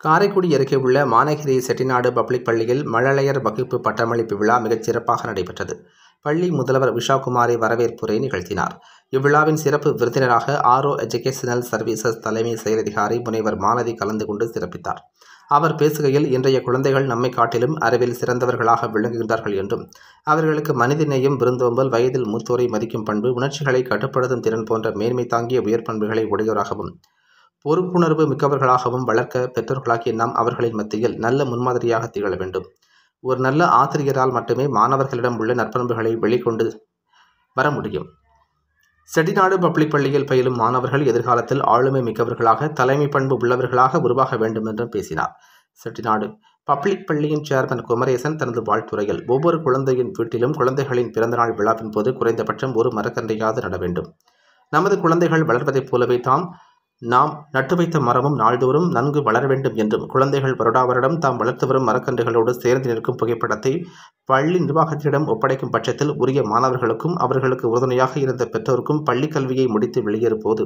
காரைக்குடி அருகே உள்ள மானகிரி செட்டிநாடு பப்ளிக் பள்ளியில் மழலையர் வகுப்பு பட்டமளிப்பு விழா மிகச் சிறப்பாக நடைபெற்றது. பள்ளி முதல்வர் விஷாகுமாரி வரவேற்புரை நிகழ்த்தினார். இவ்விழாவின் சிறப்பு விருந்தினராக ஆரோ எஜுகேஷனல் சர்வீசஸ் தலைமை செயலதிகாரி முனைவர் மாலதி கலந்து கொண்டு சிறப்பித்தார். அவர் பேசுகையில் இன்றைய குழந்தைகள் நம்மை காட்டிலும் அறிவில் சிறந்தவர்களாக விளங்குகின்றார்கள் என்றும் அவர்களுக்கு மனிதநேயம் விருந்தோம்பல் வயதில் மூத்தோரை மதிக்கும் பண்பு உணர்ச்சிகளை கட்டுப்படுத்தும் திறன் போன்ற மேன்மை தாங்கிய உயர் பண்புகளை உடையோராகவும் பொறுப்புணர்வு மிக்கவர்களாகவும் வளர்க்க பெற்றோர்களாகிய நாம் அவர்களின் மத்தியில் நல்ல முன்மாதிரியாக திகழ வேண்டும். ஒரு நல்ல ஆசிரியரால் மட்டுமே மாணவர்களிடம் உள்ள நற்பண்புகளை வெளிக்கொண்டு வர முடியும். செட்டிநாடு பப்ளிக் பள்ளியில் பயிலும் மாணவர்கள் எதிர்காலத்தில் ஆளுமை மிக்கவர்களாக தலைமை பண்பு உள்ளவர்களாக உருவாக வேண்டும் என்றும் பேசினார். செட்டிநாடு பப்ளிக் பள்ளியின் சேர்மன் குமரேசன் தனது வாழ்த்துறையில் ஒவ்வொரு குழந்தையின் வீட்டிலும் குழந்தைகளின் பிறந்தநாள் விழாவின் போது குறைந்தபட்சம் ஒரு மரக்கன்றையாவது நட வேண்டும். நமது குழந்தைகள் வளர்வதைப் போலவே தாம் நாம் நட்டு வைத்த மரமும் நாள்தோறும் நன்கு வளர வேண்டும் என்றும் குழந்தைகள் வருடா வருடம் தாம் வளர்த்து வரும் மரக்கன்றுகளோடு சேர்ந்து நிற்கும் புகைப்படத்தை பள்ளி நிர்வாகத்திடம் ஒப்படைக்கும் பட்சத்தில் உரிய மாணவர்களுக்கும் அவர்களுக்கு உறுதுணையாக இருந்த பெற்றோருக்கும் பள்ளி கல்வியை முடித்து வெளியேறும் போது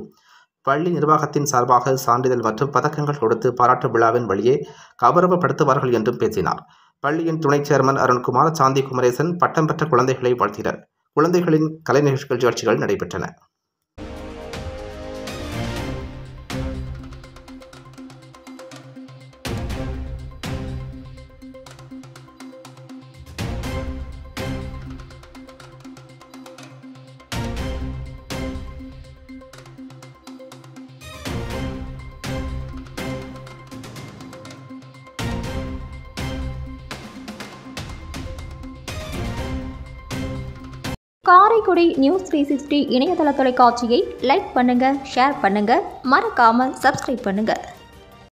பள்ளி நிர்வாகத்தின் சார்பாக சான்றிதழ் மற்றும் பதக்கங்கள் கொடுத்து பாராட்டு விழாவின் வழியே கௌரவப்படுத்துவார்கள் என்றும் பேசினார். பள்ளியின் துணைச் சேர்மன் அருண்குமார் சாந்தி குமரேசன் பட்டம் பெற்ற குழந்தைகளை வாழ்த்தினர். குழந்தைகளின் கலை நிகழ்ச்சிகள் நடைபெற்றன. காரைக்குடி நியூஸ் த்ரீ சிக்ஸ்டி இணையதள தொலைக்காட்சியை லைக் பண்ணுங்க ஷேர் பண்ணுங்க. மறக்காம சப்ஸ்கிரைப் பண்ணுங்க.